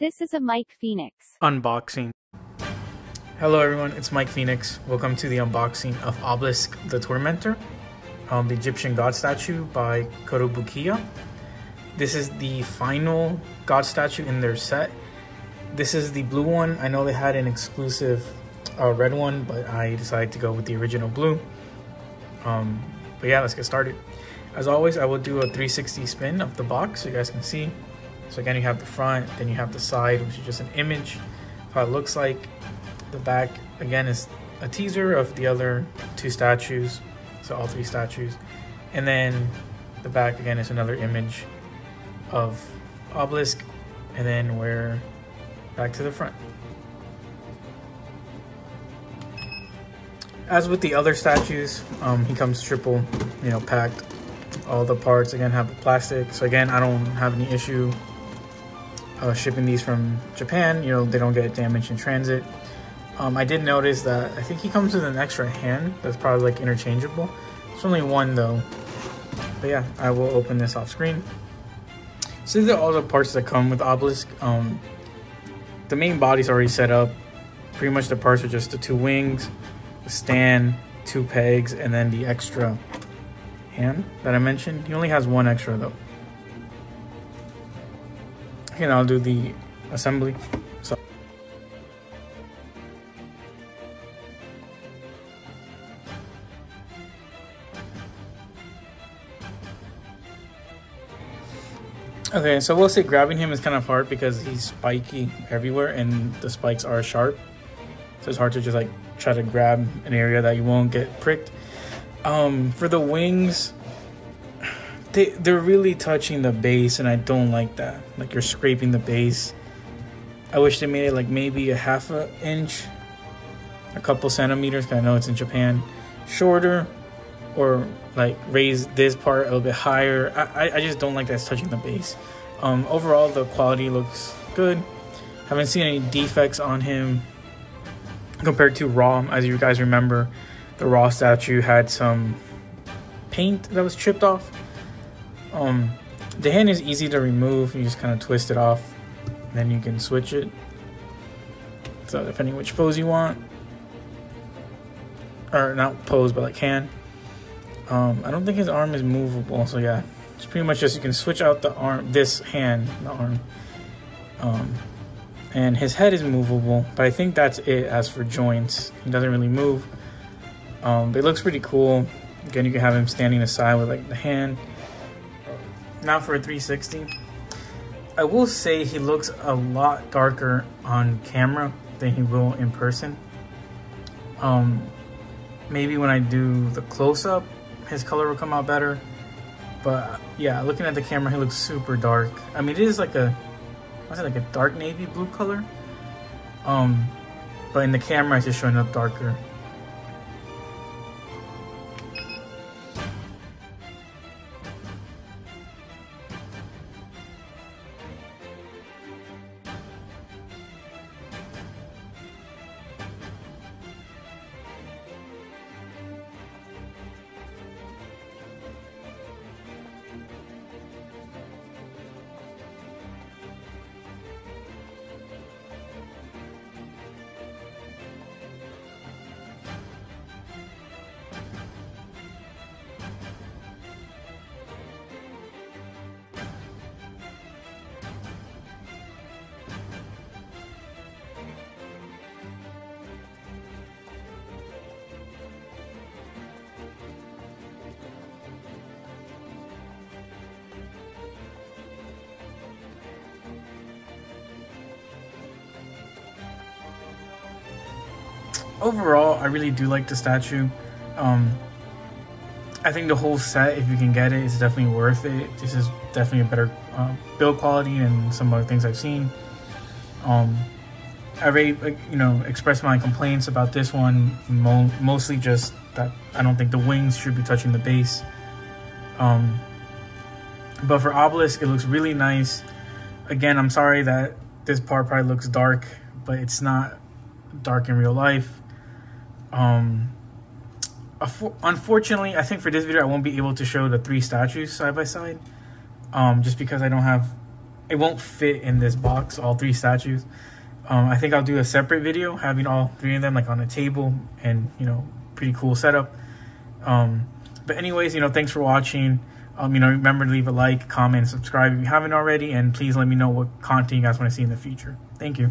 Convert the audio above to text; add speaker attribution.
Speaker 1: This is a Mike Phoenix.
Speaker 2: Unboxing. Hello everyone, it's Mike Phoenix. Welcome to the unboxing of Obelisk the Tormentor, um, the Egyptian god statue by Kotobukiya. This is the final god statue in their set. This is the blue one. I know they had an exclusive uh, red one, but I decided to go with the original blue. Um, but yeah, let's get started. As always, I will do a 360 spin of the box so you guys can see. So again, you have the front, then you have the side, which is just an image how it looks like. The back, again, is a teaser of the other two statues, so all three statues. And then the back, again, is another image of Obelisk, and then we're back to the front. As with the other statues, um, he comes triple, you know, packed. All the parts, again, have the plastic. So again, I don't have any issue uh, shipping these from Japan, you know, they don't get damaged in transit. Um, I did notice that I think he comes with an extra hand that's probably like interchangeable. It's only one though. But yeah, I will open this off screen. So these are all the parts that come with Obelisk. Um, the main body's already set up. Pretty much the parts are just the two wings, the stand, two pegs, and then the extra hand that I mentioned. He only has one extra though and I'll do the assembly. So. Okay, so we'll say grabbing him is kind of hard because he's spiky everywhere and the spikes are sharp. So it's hard to just like try to grab an area that you won't get pricked. Um, for the wings, they they're really touching the base, and I don't like that. Like you're scraping the base. I wish they made it like maybe a half a inch, a couple centimeters. I know it's in Japan, shorter, or like raise this part a little bit higher. I I just don't like that's touching the base. Um, overall, the quality looks good. Haven't seen any defects on him compared to Ra. As you guys remember, the Ra statue had some paint that was chipped off um, the hand is easy to remove. You just kind of twist it off. Then you can switch it. So depending which pose you want. Or not pose, but like hand. Um, I don't think his arm is movable. So yeah, it's pretty much just you can switch out the arm, this hand, the arm. Um, and his head is movable, but I think that's it as for joints. He doesn't really move. Um, but it looks pretty cool. Again, you can have him standing aside with like the hand now for a 360. I will say he looks a lot darker on camera than he will in person. Um, maybe when I do the close-up, his color will come out better. But yeah, looking at the camera, he looks super dark. I mean, it is like a, what's it, like a dark navy blue color? Um, but in the camera, it's just showing up darker. Overall, I really do like the statue. Um, I think the whole set, if you can get it, is definitely worth it. This is definitely a better uh, build quality than some other things I've seen. Um, I already, you know, expressed my complaints about this one. Mo mostly just that I don't think the wings should be touching the base. Um, but for Obelisk, it looks really nice. Again, I'm sorry that this part probably looks dark, but it's not dark in real life. Um, unfortunately, I think for this video, I won't be able to show the three statues side by side. Um, just because I don't have it won't fit in this box, all three statues. Um, I think I'll do a separate video having all three of them like on a table and, you know, pretty cool setup. Um, but anyways, you know, thanks for watching. Um, you know, remember to leave a like, comment, subscribe if you haven't already, and please let me know what content you guys want to see in the future. Thank you.